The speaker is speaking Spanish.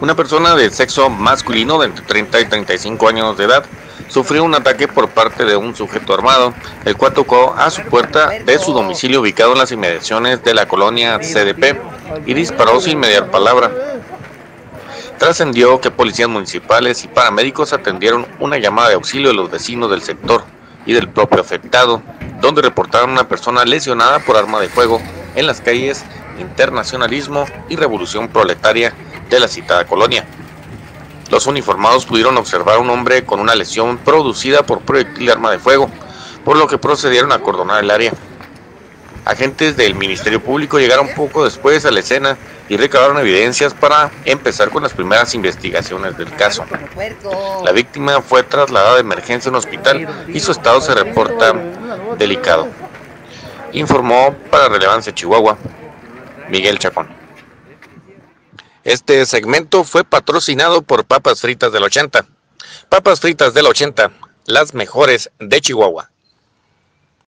Una persona de sexo masculino de entre 30 y 35 años de edad sufrió un ataque por parte de un sujeto armado, el cual tocó a su puerta de su domicilio ubicado en las inmediaciones de la colonia CDP y disparó sin mediar palabra. Trascendió que policías municipales y paramédicos atendieron una llamada de auxilio de los vecinos del sector y del propio afectado, donde reportaron una persona lesionada por arma de fuego en las calles Internacionalismo y Revolución Proletaria de la citada colonia. Los uniformados pudieron observar a un hombre con una lesión producida por proyectil de arma de fuego, por lo que procedieron a acordonar el área. Agentes del Ministerio Público llegaron poco después a la escena y recabaron evidencias para empezar con las primeras investigaciones del caso. La víctima fue trasladada de emergencia a un hospital y su estado se reporta delicado. Informó para Relevancia Chihuahua Miguel Chacón. Este segmento fue patrocinado por Papas Fritas del 80. Papas Fritas del 80, las mejores de Chihuahua.